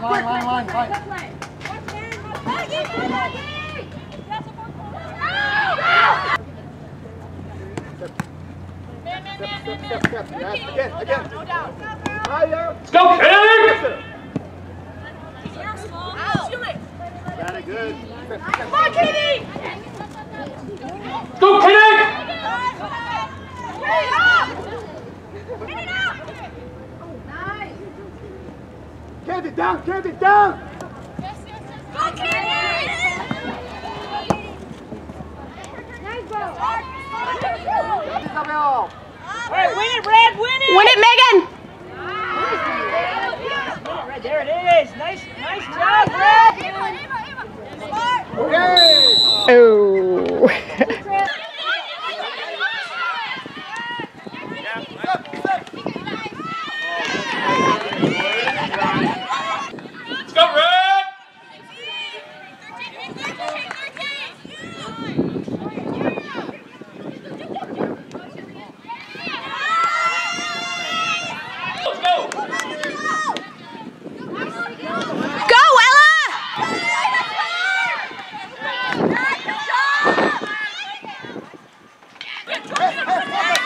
line, line, line. Step, step, step, step. Yes, again, again. Higher. Let's go, kick! Got it, good. Come on, Katie! Go, kick! Get it up! Get it up! Candy, down, Candy, down. Go, Katie! Isabel. Alright, win it, Red, win it! Win it, Megan! Red, there it is. Nice, nice job, Red. Okay. hey, hey, hey.